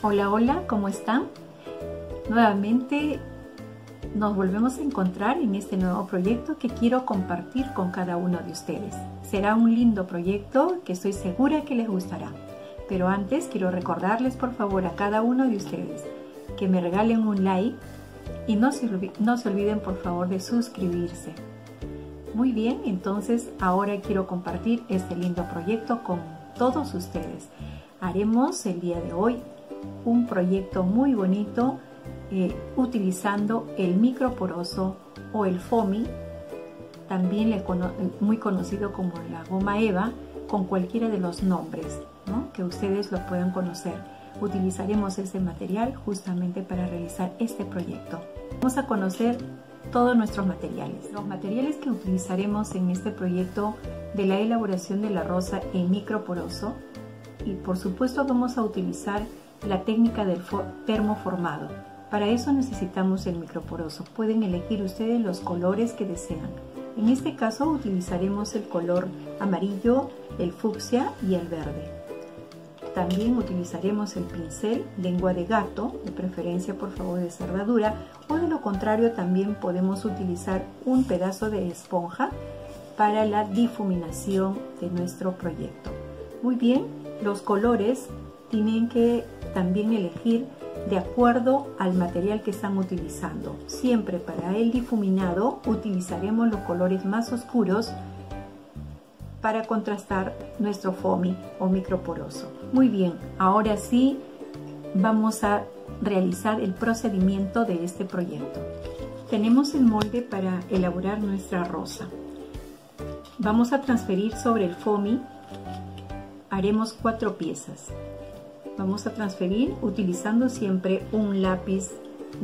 Hola, hola, ¿cómo están? Nuevamente nos volvemos a encontrar en este nuevo proyecto que quiero compartir con cada uno de ustedes. Será un lindo proyecto que estoy segura que les gustará. Pero antes quiero recordarles por favor a cada uno de ustedes que me regalen un like y no se, no se olviden por favor de suscribirse. Muy bien, entonces ahora quiero compartir este lindo proyecto con todos ustedes. Haremos el día de hoy un proyecto muy bonito eh, utilizando el microporoso o el FOMI, también muy conocido como la goma eva, con cualquiera de los nombres que ustedes lo puedan conocer. Utilizaremos ese material justamente para realizar este proyecto. Vamos a conocer todos nuestros materiales. Los materiales que utilizaremos en este proyecto de la elaboración de la rosa en microporoso y por supuesto vamos a utilizar la técnica del termoformado. Para eso necesitamos el microporoso. Pueden elegir ustedes los colores que desean. En este caso utilizaremos el color amarillo, el fucsia y el verde. También utilizaremos el pincel lengua de gato, de preferencia por favor de cerradura, o de lo contrario también podemos utilizar un pedazo de esponja para la difuminación de nuestro proyecto. Muy bien, los colores tienen que también elegir de acuerdo al material que están utilizando. Siempre para el difuminado utilizaremos los colores más oscuros para contrastar nuestro foamy o microporoso. Muy bien, ahora sí vamos a realizar el procedimiento de este proyecto. Tenemos el molde para elaborar nuestra rosa. Vamos a transferir sobre el foamy, haremos cuatro piezas. Vamos a transferir utilizando siempre un lápiz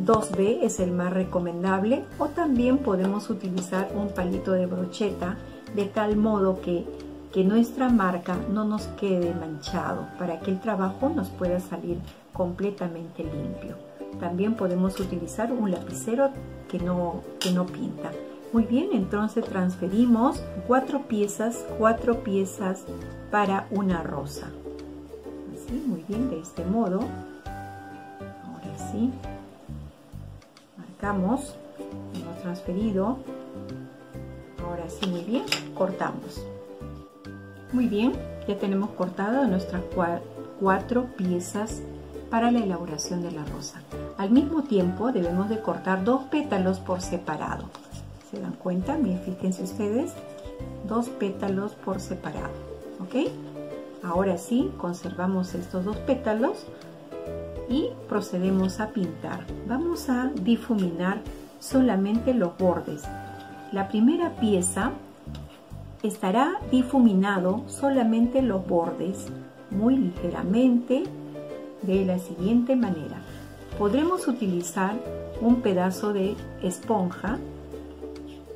2B, es el más recomendable, o también podemos utilizar un palito de brocheta de tal modo que, que nuestra marca no nos quede manchado para que el trabajo nos pueda salir completamente limpio. También podemos utilizar un lapicero que no, que no pinta. Muy bien, entonces transferimos cuatro piezas, cuatro piezas para una rosa muy bien de este modo. Ahora sí. Marcamos hemos transferido. Ahora sí muy bien cortamos. Muy bien ya tenemos cortado nuestras cuatro piezas para la elaboración de la rosa. Al mismo tiempo debemos de cortar dos pétalos por separado. Se dan cuenta bien fíjense ustedes. Dos pétalos por separado ok Ahora sí, conservamos estos dos pétalos y procedemos a pintar. Vamos a difuminar solamente los bordes. La primera pieza estará difuminado solamente los bordes muy ligeramente de la siguiente manera. Podremos utilizar un pedazo de esponja,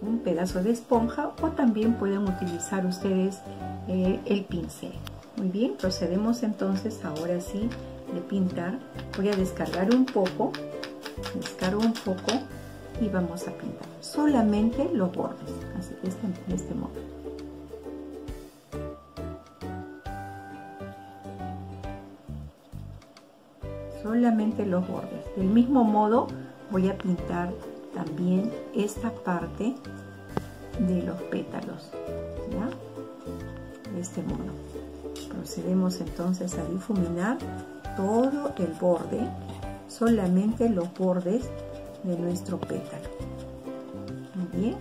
un pedazo de esponja o también pueden utilizar ustedes eh, el pincel. Muy bien, procedemos entonces ahora sí de pintar. Voy a descargar un poco, descargo un poco y vamos a pintar solamente los bordes, así de este, de este modo. Solamente los bordes. Del mismo modo voy a pintar también esta parte de los pétalos, ¿ya? De este modo procedemos entonces a difuminar todo el borde, solamente los bordes de nuestro pétalo. Muy bien,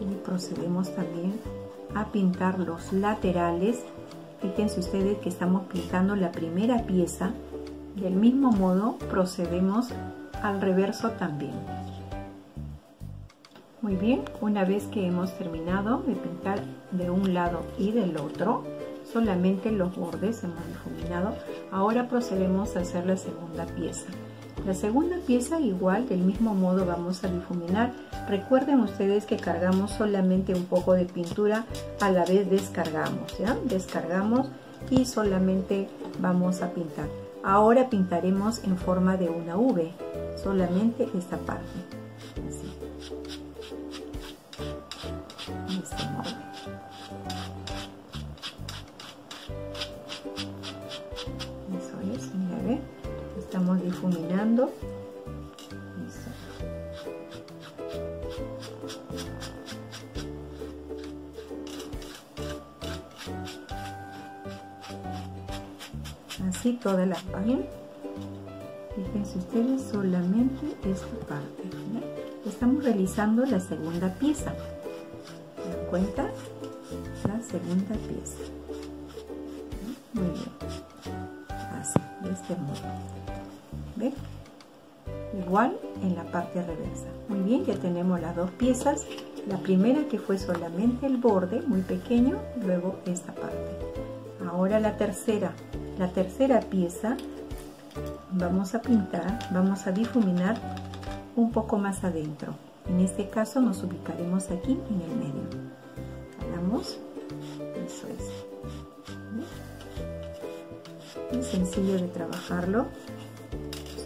y procedemos también a pintar los laterales. Fíjense ustedes que estamos pintando la primera pieza. Del mismo modo procedemos al reverso también. Muy bien, una vez que hemos terminado de pintar de un lado y del otro, solamente los bordes hemos difuminado. Ahora procedemos a hacer la segunda pieza. La segunda pieza igual, del mismo modo vamos a difuminar. Recuerden ustedes que cargamos solamente un poco de pintura a la vez descargamos, ¿ya? Descargamos y solamente vamos a pintar. Ahora pintaremos en forma de una V, solamente esta parte. Así toda la página. Fíjense ustedes solamente esta parte. Estamos realizando la segunda pieza. ¿Se dan cuenta? La segunda pieza. Muy bien. Así, de este modo. ¿Ven? Igual en la parte reversa. Muy bien, ya tenemos las dos piezas. La primera que fue solamente el borde, muy pequeño, luego esta parte. Ahora la tercera. La tercera pieza vamos a pintar, vamos a difuminar un poco más adentro. En este caso nos ubicaremos aquí en el medio. Hagamos, eso es. Es sencillo de trabajarlo.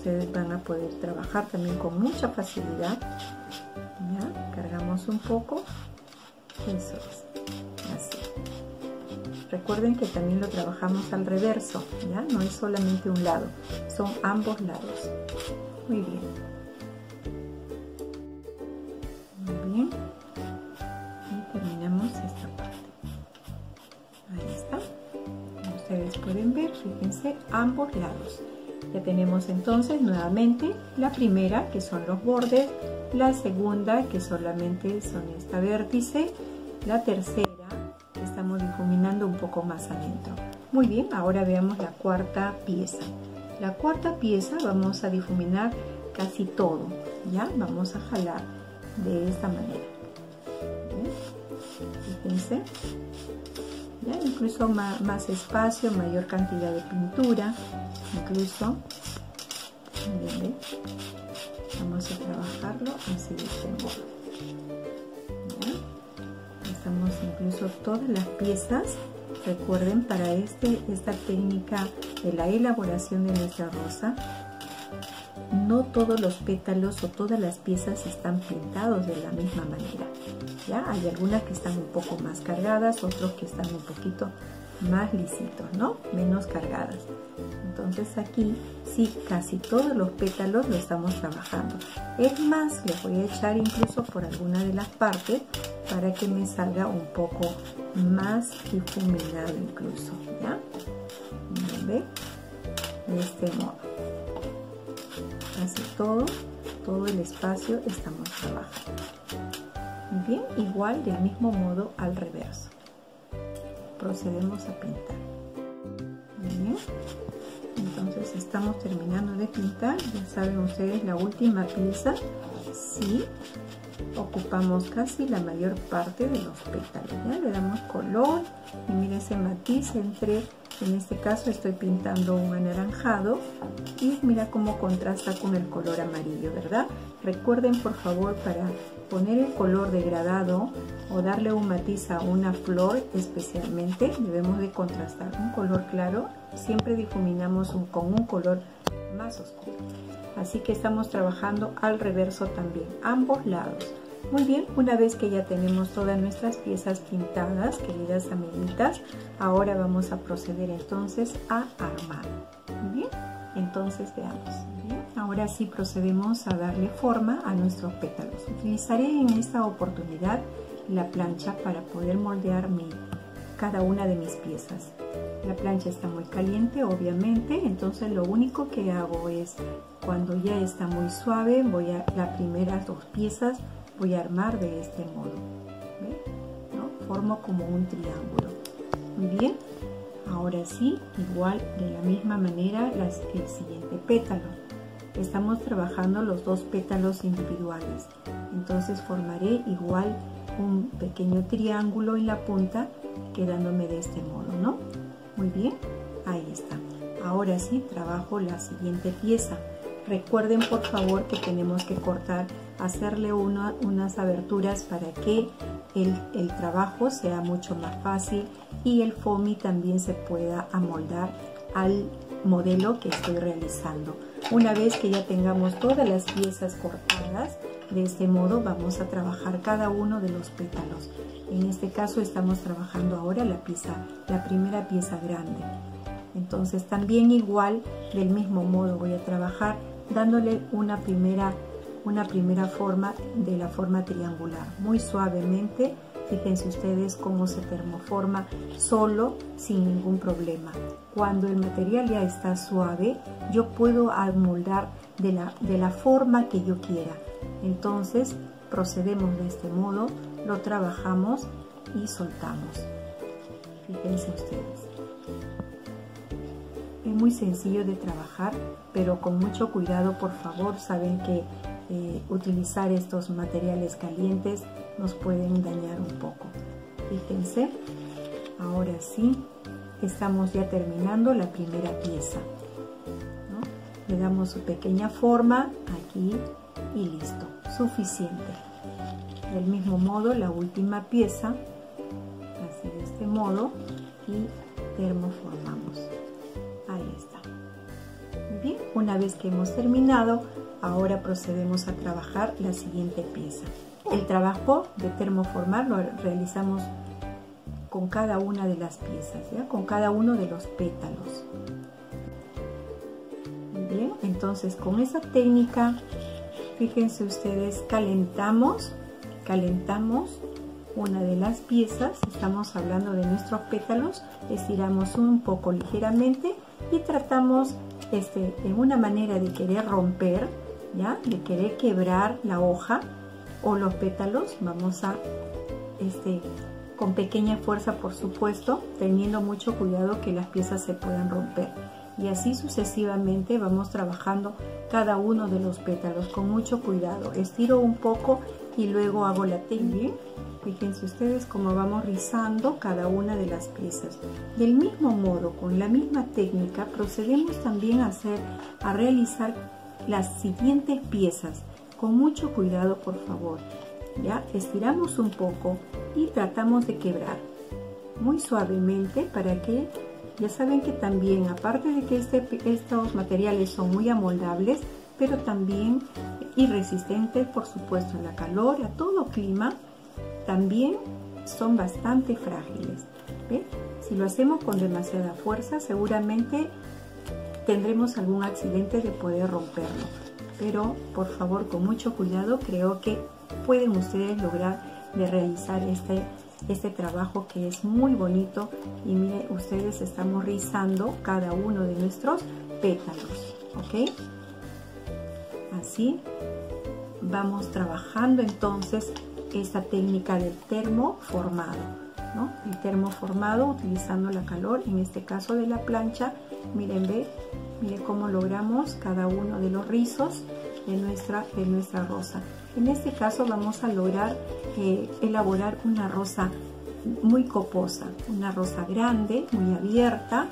Ustedes van a poder trabajar también con mucha facilidad. ¿Ya? Cargamos un poco. Eso es. Así. Recuerden que también lo trabajamos al reverso, ¿ya? No es solamente un lado, son ambos lados. Muy bien. Muy bien. Y terminamos esta parte. Ahí está. Como ustedes pueden ver, fíjense, ambos lados. Ya tenemos entonces nuevamente la primera, que son los bordes, la segunda, que solamente son esta vértice, la tercera, estamos difuminando un poco más adentro. Muy bien, ahora veamos la cuarta pieza. La cuarta pieza vamos a difuminar casi todo, ¿ya? Vamos a jalar de esta manera. Fíjense. ¿Ya? Incluso más, espacio, mayor cantidad de pintura, incluso. Vamos a trabajarlo así de este modo. Estamos incluso todas las piezas Recuerden, para este, esta técnica de la elaboración de nuestra rosa, no todos los pétalos o todas las piezas están pintados de la misma manera. ¿ya? Hay algunas que están un poco más cargadas, otros que están un poquito más lisitos, ¿no? Menos cargadas. Entonces aquí sí, casi todos los pétalos lo estamos trabajando. Es más, les voy a echar incluso por alguna de las partes para que me salga un poco más difuminado incluso, ¿ya? ¿Ve? De este modo. Casi todo, todo el espacio estamos trabajando. Bien, igual del mismo modo al reverso. Procedemos a pintar. Entonces estamos terminando de pintar. Ya saben ustedes la última pieza. Sí, ocupamos casi la mayor parte de los pétalos ¿ya? le damos color y mira ese matiz entre en este caso estoy pintando un anaranjado y mira cómo contrasta con el color amarillo verdad recuerden por favor para poner el color degradado o darle un matiz a una flor especialmente debemos de contrastar un color claro siempre difuminamos con un color más oscuro así que estamos trabajando al reverso también ambos lados muy bien, una vez que ya tenemos todas nuestras piezas pintadas, queridas amiguitas, ahora vamos a proceder entonces a armar. Muy bien, entonces veamos. Ahora sí procedemos a darle forma a nuestros pétalos. Utilizaré en esta oportunidad la plancha para poder moldear mi, cada una de mis piezas. La plancha está muy caliente, obviamente, entonces lo único que hago es, cuando ya está muy suave, voy a las primeras dos piezas voy a armar de este modo. ¿No? Formo como un triángulo. Muy bien. Ahora sí, igual de la misma manera el siguiente pétalo. Estamos trabajando los dos pétalos individuales. Entonces formaré igual un pequeño triángulo en la punta quedándome de este modo, ¿no? Muy bien, ahí está. Ahora sí, trabajo la siguiente pieza. Recuerden por favor que tenemos que cortar, hacerle unas aberturas para que el, el, trabajo sea mucho más fácil y el foamy también se pueda amoldar al modelo que estoy realizando. Una vez que ya tengamos todas las piezas cortadas, de este modo vamos a trabajar cada uno de los pétalos. En este caso estamos trabajando ahora la pieza, la primera pieza grande. Entonces también igual del mismo modo voy a trabajar dándole una primera, una primera forma de la forma triangular, muy suavemente. Fíjense ustedes cómo se termoforma solo sin ningún problema. Cuando el material ya está suave, yo puedo amoldar de la, de la forma que yo quiera. Entonces procedemos de este modo, lo trabajamos y soltamos. Fíjense ustedes. Es muy sencillo de trabajar, pero con mucho cuidado, por favor. Saben que eh, utilizar estos materiales calientes nos pueden dañar un poco. Fíjense, ahora sí, estamos ya terminando la primera pieza. Le damos su pequeña forma aquí y listo, suficiente. Del mismo modo, la última pieza, así de este modo, y termoformamos. Ahí está. Bien, una vez que hemos terminado, ahora procedemos a trabajar la siguiente pieza. El trabajo de termoformar lo realizamos con cada una de las piezas, ¿ya? con cada uno de los pétalos. Bien, entonces con esa técnica, fíjense ustedes, calentamos, calentamos una de las piezas, estamos hablando de nuestros pétalos, estiramos un poco ligeramente y tratamos este, en una manera de querer romper, ¿ya? de querer quebrar la hoja o los pétalos, vamos a, este, con pequeña fuerza por supuesto, teniendo mucho cuidado que las piezas se puedan romper. Y así sucesivamente vamos trabajando cada uno de los pétalos con mucho cuidado. Estiro un poco y luego hago la técnica. Fíjense ustedes cómo vamos rizando cada una de las piezas. Del mismo modo, con la misma técnica, procedemos también a, hacer, a realizar las siguientes piezas. Con mucho cuidado, por favor. Ya estiramos un poco y tratamos de quebrar muy suavemente para que ya saben que también aparte de que este, estos materiales son muy amoldables pero también y resistentes por supuesto a la calor a todo clima también son bastante frágiles. Si lo hacemos con demasiada fuerza seguramente tendremos algún accidente de poder romperlo pero por favor con mucho cuidado creo que pueden ustedes lograr de realizar este, este trabajo que es muy bonito y miren ustedes estamos rizando cada uno de nuestros pétalos ok así vamos trabajando entonces esta técnica del termoformado ¿no? el termoformado utilizando la calor en este caso de la plancha miren ve miren cómo logramos cada uno de los rizos de nuestra, de nuestra rosa en este caso vamos a lograr eh, elaborar una rosa muy coposa, una rosa grande, muy abierta.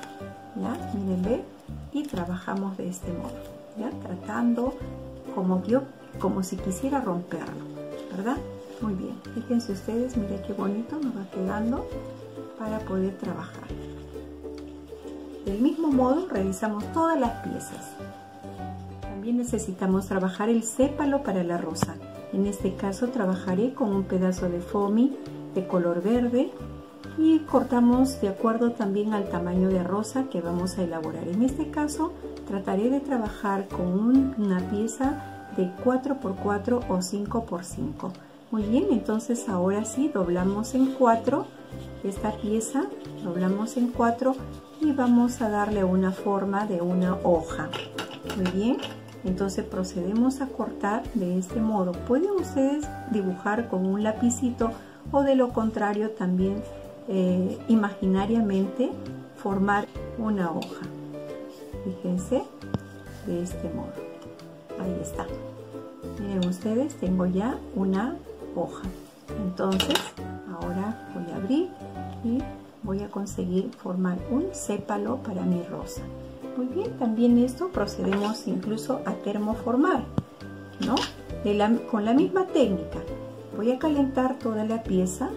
Miren, ve, y trabajamos de este modo. Tratando como yo, como si quisiera romperlo, ¿verdad? Muy bien, fíjense ustedes, miren qué bonito nos va quedando para poder trabajar. Del mismo modo realizamos todas las piezas. También necesitamos trabajar el sépalo para la rosa. En este caso trabajaré con un pedazo de foamy de color verde y cortamos de acuerdo también al tamaño de rosa que vamos a elaborar. En este caso trataré de trabajar con una pieza de 4x4 o 5x5. Muy bien, entonces ahora sí doblamos en 4 esta pieza, doblamos en 4 y vamos a darle una forma de una hoja. Muy bien, entonces procedemos a cortar de este modo. Pueden ustedes dibujar con un lapicito o de lo contrario también eh, imaginariamente formar una hoja. Fíjense de este modo. Ahí está. Miren ustedes, tengo ya una hoja. Entonces, ahora voy a abrir y voy a conseguir formar un sépalo para mi rosa. Muy bien, también esto procedemos incluso a termoformar, ¿no? con la misma técnica. Voy a calentar toda la pieza,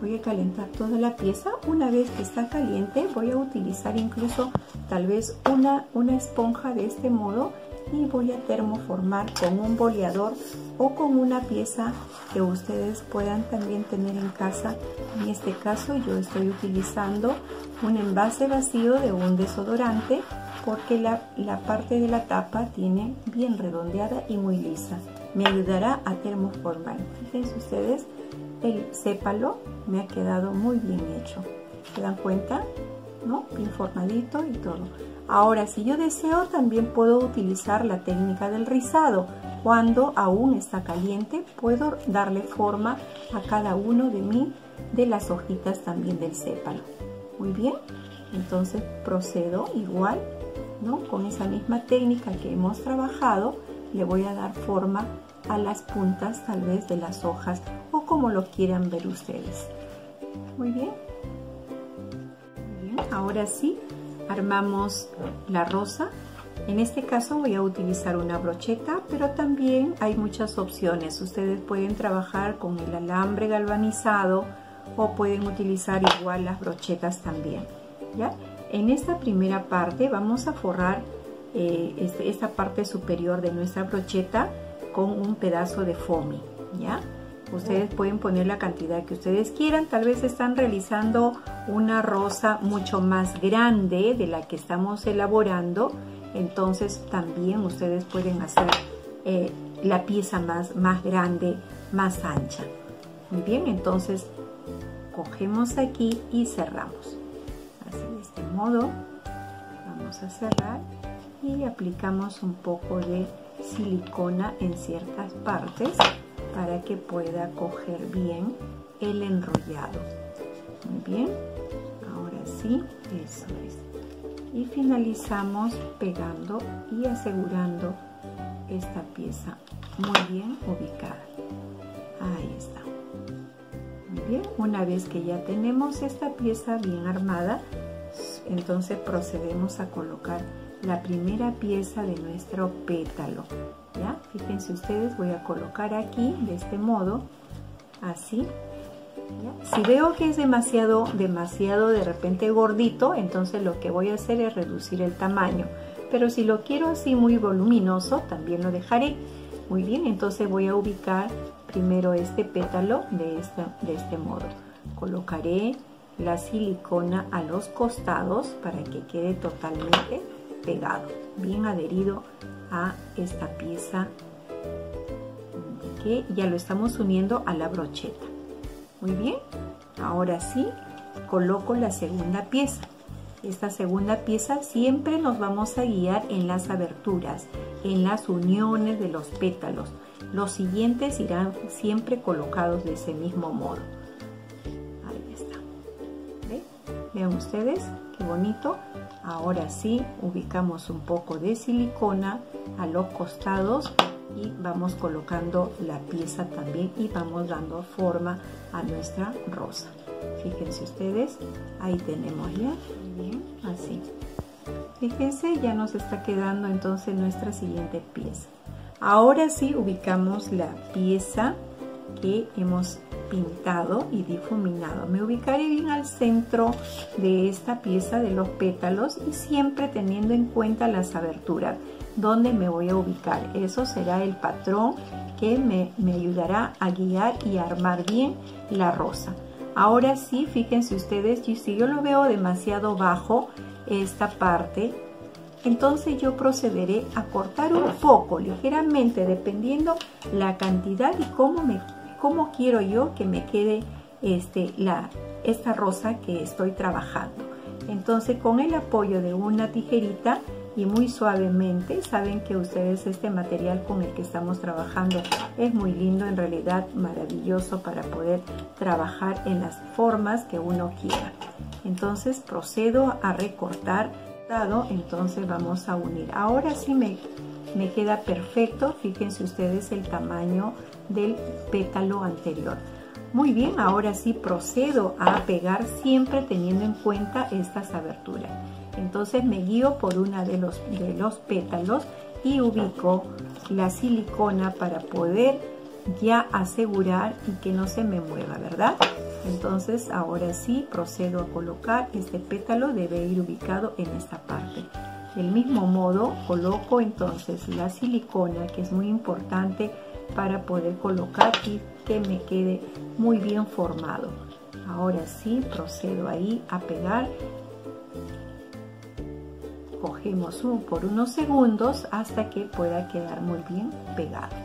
voy a calentar toda la pieza. Una vez que está caliente, voy a utilizar incluso tal vez una, una esponja de este modo y voy a termoformar con un boleador o con una pieza que ustedes puedan también tener en casa. En este caso yo estoy utilizando un envase vacío de un desodorante porque la, la parte de la tapa tiene bien redondeada y muy lisa. Me ayudará a termoformar. Fíjense ustedes, el sépalo me ha quedado muy bien hecho. ¿Se dan cuenta? ¿No? Bien y todo. Ahora, si yo deseo, también puedo utilizar la técnica del rizado. Cuando aún está caliente, puedo darle forma a cada uno de mí de las hojitas también del sépalo. Muy bien, entonces procedo igual, ¿no? Con esa misma técnica que hemos trabajado, le voy a dar forma a las puntas tal vez de las hojas o como lo quieran ver ustedes. Muy bien. Ahora sí armamos la rosa. En este caso voy a utilizar una brocheta, pero también hay muchas opciones. Ustedes pueden trabajar con el alambre galvanizado o pueden utilizar igual las brochetas también. ¿ya? En esta primera parte vamos a forrar eh, este, esta parte superior de nuestra brocheta con un pedazo de foamy. ¿ya? Ustedes pueden poner la cantidad que ustedes quieran. Tal vez están realizando una rosa mucho más grande de la que estamos elaborando. Entonces también ustedes pueden hacer eh, la pieza más, más grande, más ancha. Muy bien, entonces cogemos aquí y cerramos. Así de este modo vamos a cerrar y aplicamos un poco de silicona en ciertas partes para que pueda coger bien el enrollado. Muy bien, ahora sí, eso es. Y finalizamos pegando y asegurando esta pieza muy bien ubicada. Ahí está. Muy bien, una vez que ya tenemos esta pieza bien armada, entonces procedemos a colocar la primera pieza de nuestro pétalo ¿ya? Fíjense ustedes, voy a colocar aquí de este modo, así. Si veo que es demasiado, demasiado de repente gordito, entonces lo que voy a hacer es reducir el tamaño. Pero si lo quiero así muy voluminoso, también lo dejaré. Muy bien, entonces voy a ubicar primero este pétalo de este, de este modo. Colocaré la silicona a los costados para que quede totalmente pegado, bien adherido a esta pieza que ya lo estamos uniendo a la brocheta. Muy bien, ahora sí coloco la segunda pieza. Esta segunda pieza siempre nos vamos a guiar en las aberturas, en las uniones de los pétalos. Los siguientes irán siempre colocados de ese mismo modo. Ahí está. Vean ustedes qué bonito. Ahora sí, ubicamos un poco de silicona a los costados y vamos colocando la pieza también y vamos dando forma a nuestra rosa. Fíjense ustedes, ahí tenemos ya, así. Fíjense, ya nos está quedando entonces nuestra siguiente pieza. Ahora sí ubicamos la pieza hemos pintado y difuminado. Me ubicaré bien al centro de esta pieza de los pétalos y siempre teniendo en cuenta las aberturas donde me voy a ubicar. Eso será el patrón que me, me ayudará a guiar y armar bien la rosa. Ahora sí, fíjense ustedes, si yo lo veo demasiado bajo esta parte, entonces yo procederé a cortar un poco, ligeramente, dependiendo la cantidad y cómo me cómo quiero yo que me quede este, la, esta rosa que estoy trabajando. Entonces con el apoyo de una tijerita y muy suavemente, saben que ustedes este material con el que estamos trabajando es muy lindo, en realidad maravilloso para poder trabajar en las formas que uno quiera. Entonces procedo a recortar, entonces vamos a unir. Ahora sí me, me queda perfecto, fíjense ustedes el tamaño del pétalo anterior. Muy bien, ahora sí procedo a pegar siempre teniendo en cuenta estas aberturas. Entonces me guío por una de los, de los pétalos y ubico la silicona para poder ya asegurar y que no se me mueva, ¿verdad? Entonces ahora sí procedo a colocar este pétalo, debe ir ubicado en esta parte. Del mismo modo coloco entonces la silicona que es muy importante para poder colocar y que me quede muy bien formado. Ahora sí procedo ahí a pegar. Cogemos un, por unos segundos hasta que pueda quedar muy bien pegado.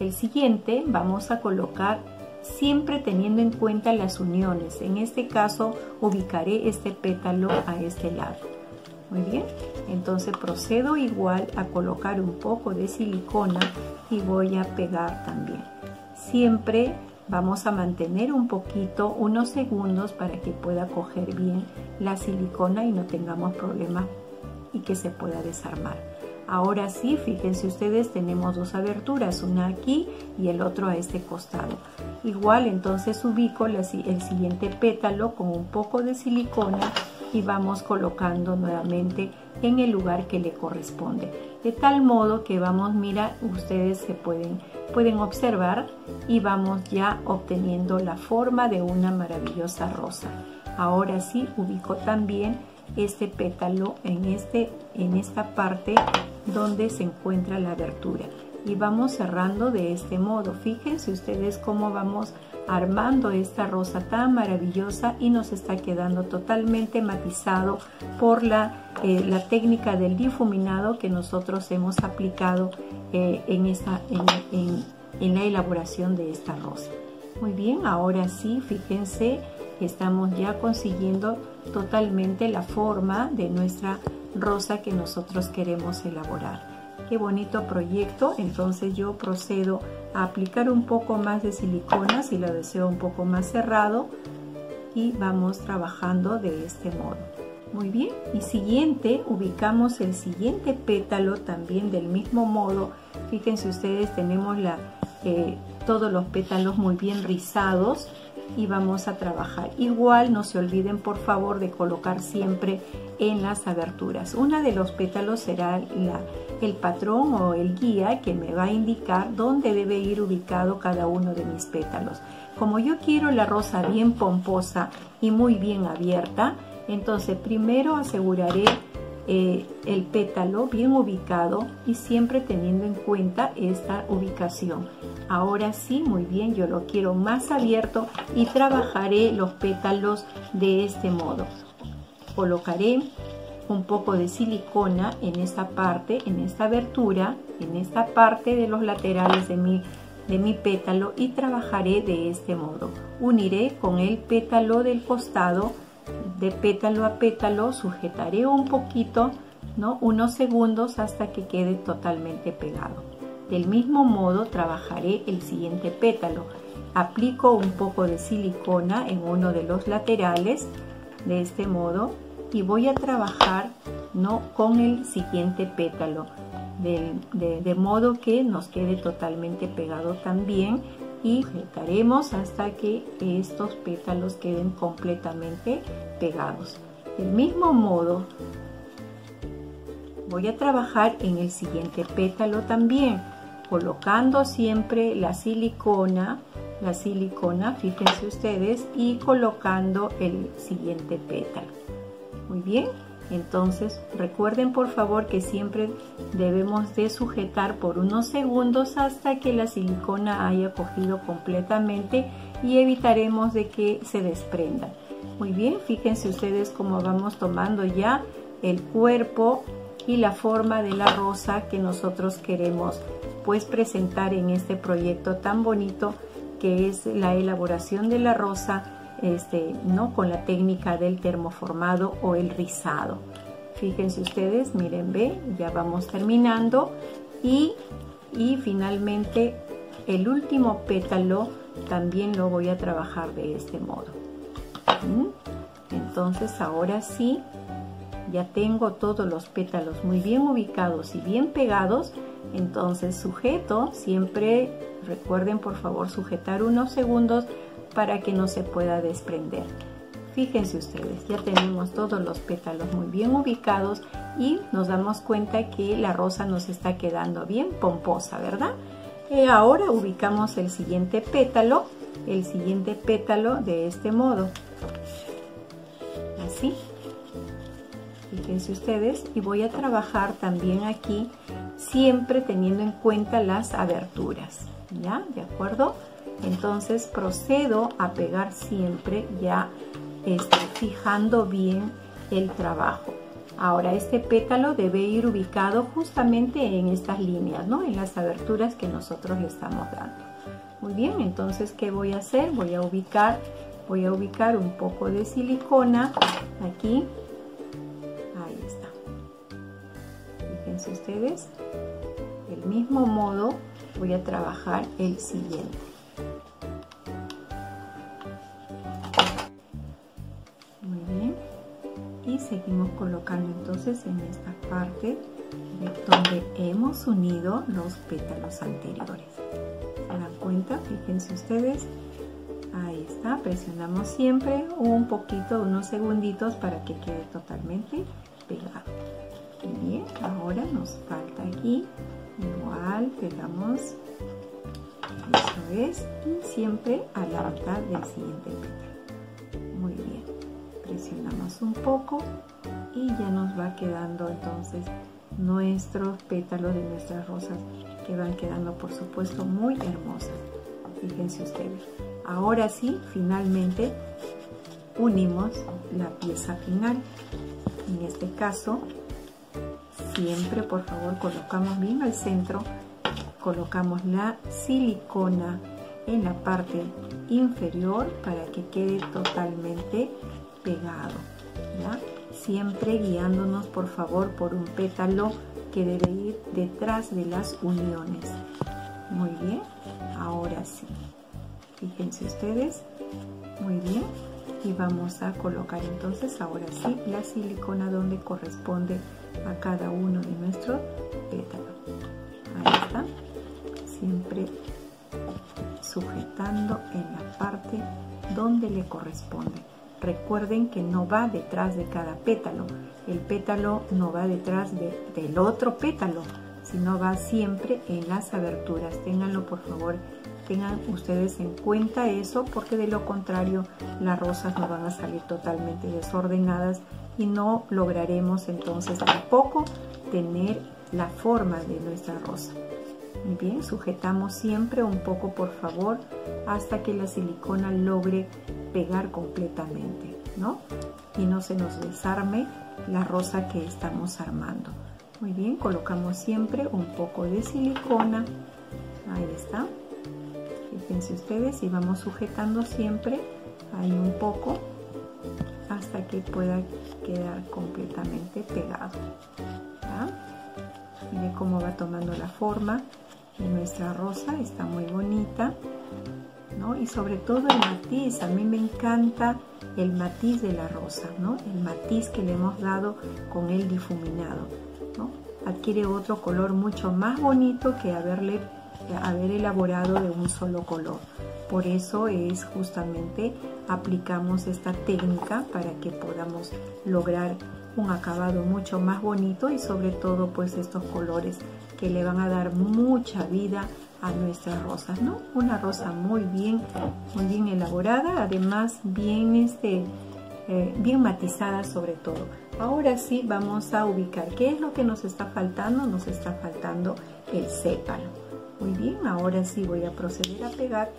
El siguiente vamos a colocar siempre teniendo en cuenta las uniones. En este caso ubicaré este pétalo a este lado. Muy bien, entonces procedo igual a colocar un poco de silicona y voy a pegar también. Siempre vamos a mantener un poquito, unos segundos para que pueda coger bien la silicona y no tengamos problemas y que se pueda desarmar. Ahora sí, fíjense ustedes, tenemos dos aberturas, una aquí y el otro a este costado. Igual entonces ubico el siguiente pétalo con un poco de silicona y vamos colocando nuevamente en el lugar que le corresponde. De tal modo que vamos, mira, ustedes se pueden, pueden observar y vamos ya obteniendo la forma de una maravillosa rosa. Ahora sí ubico también este pétalo en, este, en esta parte donde se encuentra la abertura y vamos cerrando de este modo. Fíjense ustedes cómo vamos armando esta rosa tan maravillosa y nos está quedando totalmente matizado por la, eh, la técnica del difuminado que nosotros hemos aplicado eh, en, esta, en, en la elaboración de esta rosa. Muy bien, ahora sí, fíjense, estamos ya consiguiendo totalmente la forma de nuestra rosa que nosotros queremos elaborar qué bonito proyecto. Entonces yo procedo a aplicar un poco más de silicona si lo deseo un poco más cerrado y vamos trabajando de este modo. Muy bien y siguiente ubicamos el siguiente pétalo también del mismo modo. Fíjense ustedes tenemos la, eh, todos los pétalos muy bien rizados y vamos a trabajar. Igual no se olviden por favor de colocar siempre en las aberturas. Una de los pétalos será la, el patrón o el guía que me va a indicar dónde debe ir ubicado cada uno de mis pétalos. Como yo quiero la rosa bien pomposa y muy bien abierta, entonces primero aseguraré eh, el pétalo bien ubicado y siempre teniendo en cuenta esta ubicación. Ahora sí, muy bien, yo lo quiero más abierto y trabajaré los pétalos de este modo. Colocaré un poco de silicona en esta parte, en esta abertura, en esta parte de los laterales de mi, de mi pétalo y trabajaré de este modo. Uniré con el pétalo del costado de pétalo a pétalo sujetaré un poquito, ¿no? unos segundos hasta que quede totalmente pegado. Del mismo modo trabajaré el siguiente pétalo. Aplico un poco de silicona en uno de los laterales de este modo y voy a trabajar ¿no? con el siguiente pétalo de modo que nos quede totalmente pegado también y sujetaremos hasta que estos pétalos queden completamente pegados. Del mismo modo, voy a trabajar en el siguiente pétalo también, colocando siempre la silicona, la silicona, fíjense ustedes, y colocando el siguiente pétalo. Muy bien, entonces recuerden por favor que siempre debemos de sujetar por unos segundos hasta que la silicona haya cogido completamente y evitaremos de que se desprenda. Muy bien, fíjense ustedes cómo vamos tomando ya el cuerpo y la forma de la rosa que nosotros queremos pues presentar en este proyecto tan bonito que es la elaboración de la rosa este, ¿no? con la técnica del termoformado o el rizado. Fíjense ustedes, miren, ve, ya vamos terminando y, y finalmente el último pétalo también lo voy a trabajar de este modo. ¿Mm? Entonces ahora sí, ya tengo todos los pétalos muy bien ubicados y bien pegados, entonces sujeto, siempre recuerden por favor sujetar unos segundos para que no se pueda desprender. Fíjense ustedes, ya tenemos todos los pétalos muy bien ubicados y nos damos cuenta que la rosa nos está quedando bien pomposa, ¿verdad? Y eh, ahora ubicamos el siguiente pétalo, el siguiente pétalo de este modo. Así. fíjense ustedes y voy a trabajar también aquí siempre teniendo en cuenta las aberturas ya de acuerdo entonces procedo a pegar siempre ya fijando bien el trabajo. Ahora este pétalo debe ir ubicado justamente en estas líneas no en las aberturas que nosotros le estamos dando. Muy bien entonces qué voy a hacer voy a ubicar voy a ubicar un poco de silicona aquí. Ahí está. Fíjense ustedes del mismo modo voy a trabajar el siguiente entonces en esta parte de donde hemos unido los pétalos anteriores. Se dan cuenta fíjense ustedes. Ahí está presionamos siempre un poquito unos segunditos para que quede totalmente pegado. Bien ahora nos falta aquí igual pegamos eso es y siempre a la mitad del siguiente pétalo. Muy bien presionamos un poco y ya nos va quedando entonces nuestros pétalos de nuestras rosas que van quedando por supuesto muy hermosas. Fíjense ustedes. Ahora sí finalmente unimos la pieza final. En este caso siempre por favor colocamos bien al centro colocamos la silicona en la parte inferior para que quede totalmente pegado siempre guiándonos por favor por un pétalo que debe ir detrás de las uniones. Muy bien ahora sí. Fíjense ustedes. Muy bien. Y vamos a colocar entonces ahora sí la silicona donde corresponde a cada uno de nuestros pétalos ahí está. Siempre sujetando en la parte donde le corresponde recuerden que no va detrás de cada pétalo el pétalo no va detrás del otro pétalo sino va siempre en las aberturas ténganlo por favor tengan ustedes en cuenta eso porque de lo contrario las rosas no van a salir totalmente desordenadas y no lograremos entonces tampoco tener la forma de nuestra rosa. Muy bien, sujetamos siempre un poco por favor hasta que la silicona logre pegar completamente, ¿no? Y no se nos desarme la rosa que estamos armando. Muy bien, colocamos siempre un poco de silicona. Ahí está fíjense ustedes y vamos sujetando siempre ahí un poco hasta que pueda quedar completamente pegado mire cómo va tomando la forma de nuestra rosa está muy bonita y sobre todo el matiz a mí me encanta el matiz de la rosa ¿no? el matiz que le hemos dado con el difuminado ¿no? adquiere otro color mucho más bonito que haberle haber elaborado de un solo color. Por eso es justamente aplicamos esta técnica para que podamos lograr un acabado mucho más bonito y sobre todo pues estos colores que le van a dar mucha vida a nuestras rosas, ¿no? Una rosa muy bien, muy bien elaborada, además bien, este, eh, bien matizada sobre todo. Ahora sí vamos a ubicar qué es lo que nos está faltando. Nos está faltando el sépalo. Muy bien, ahora sí voy a proceder a pegar.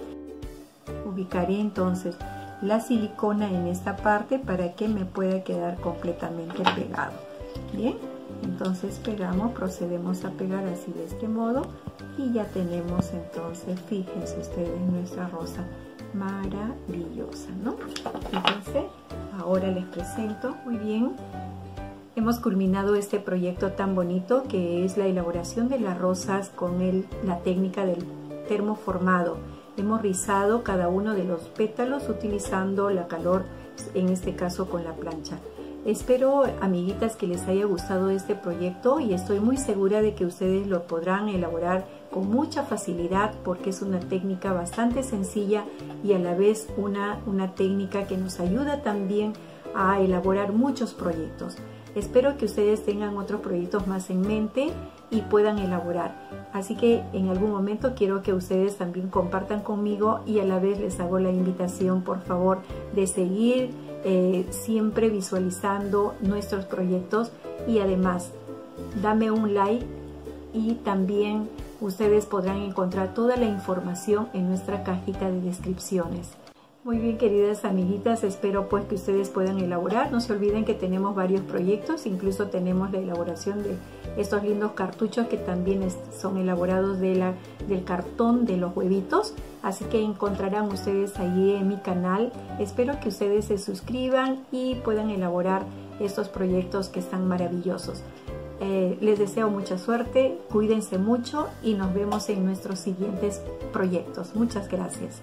Ubicaré entonces la silicona en esta parte para que me pueda quedar completamente pegado. Bien, entonces pegamos, procedemos a pegar así de este modo y ya tenemos entonces, fíjense ustedes, nuestra rosa maravillosa, ¿no? Fíjense, ahora les presento muy bien Hemos culminado este proyecto tan bonito que es la elaboración de las rosas con la técnica del termoformado. Hemos rizado cada uno de los pétalos utilizando la calor, en este caso con la plancha. Espero, amiguitas, que les haya gustado este proyecto y estoy muy segura de que ustedes lo podrán elaborar con mucha facilidad porque es una técnica bastante sencilla y a la vez una, una técnica que nos ayuda también a elaborar muchos proyectos. Espero que ustedes tengan otros proyectos más en mente y puedan elaborar. Así que en algún momento quiero que ustedes también compartan conmigo y a la vez les hago la invitación por favor de seguir eh, siempre visualizando nuestros proyectos y además dame un like y también ustedes podrán encontrar toda la información en nuestra cajita de descripciones. Muy bien, queridas amiguitas, espero pues que ustedes puedan elaborar. No se olviden que tenemos varios proyectos, incluso tenemos la elaboración de estos lindos cartuchos que también son elaborados de la, del cartón de los huevitos. Así que encontrarán ustedes allí en mi canal. Espero que ustedes se suscriban y puedan elaborar estos proyectos que están maravillosos. Eh, les deseo mucha suerte, cuídense mucho y nos vemos en nuestros siguientes proyectos. Muchas gracias.